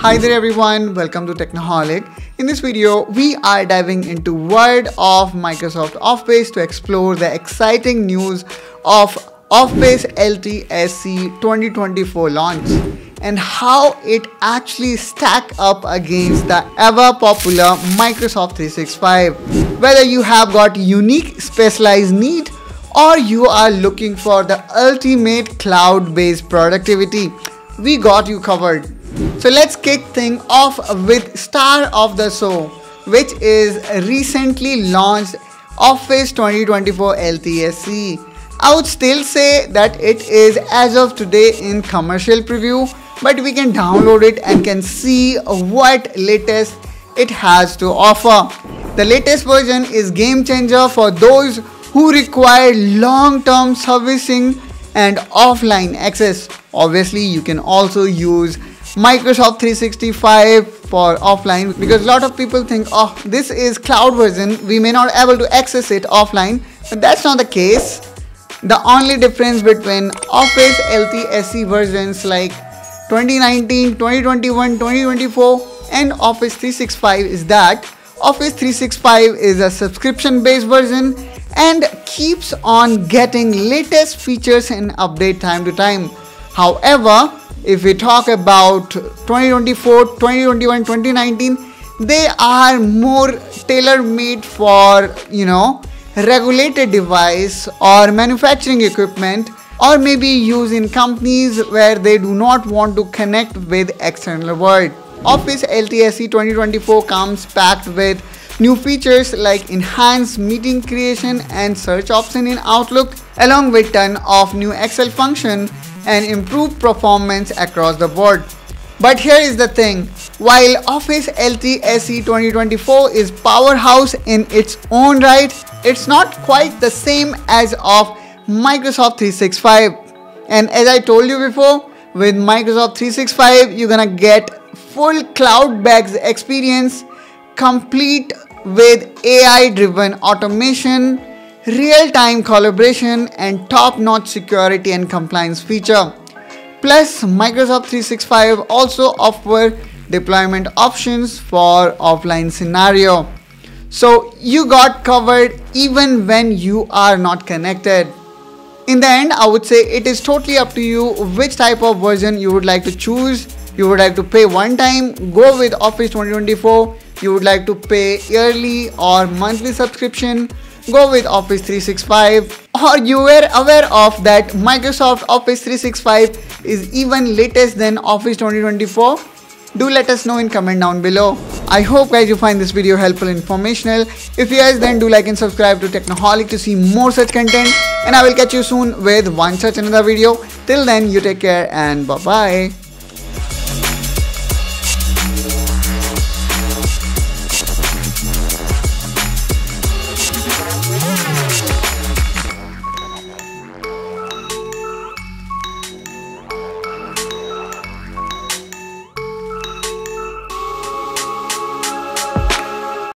Hi there everyone, welcome to Technoholic. In this video, we are diving into world of Microsoft Office to explore the exciting news of Office LTSC 2024 launch and how it actually stack up against the ever popular Microsoft 365. Whether you have got unique specialized need or you are looking for the ultimate cloud-based productivity, we got you covered. So let's kick things off with star of the show, which is recently launched Office 2024 LTSC. I would still say that it is as of today in commercial preview, but we can download it and can see what latest it has to offer. The latest version is game changer for those who require long-term servicing and offline access. Obviously, you can also use Microsoft 365 for offline because a lot of people think oh this is cloud version. We may not able to access it offline. But that's not the case. The only difference between office ltsc versions like 2019 2021 2024 and office 365 is that office 365 is a subscription based version and keeps on getting latest features and update time to time. However if we talk about 2024 2021 2019 they are more tailor made for you know regulated device or manufacturing equipment or maybe used in companies where they do not want to connect with external world. Office ltsc 2024 comes packed with new features like enhanced meeting creation and search option in outlook along with ton of new excel function and improve performance across the board. But here is the thing, while Office LTSC 2024 is powerhouse in its own right, it's not quite the same as of Microsoft 365. And as I told you before, with Microsoft 365, you're gonna get full cloud-based experience, complete with AI-driven automation, real-time collaboration and top-notch security and compliance feature. Plus, Microsoft 365 also offer deployment options for offline scenario. So you got covered even when you are not connected. In the end, I would say it is totally up to you which type of version you would like to choose. You would like to pay one time, go with Office 2024. You would like to pay yearly or monthly subscription go with Office 365 or you were aware of that Microsoft Office 365 is even latest than Office 2024? Do let us know in comment down below. I hope guys you find this video helpful informational. If yes then do like and subscribe to Technoholic to see more such content and I will catch you soon with one such another video. Till then you take care and bye bye.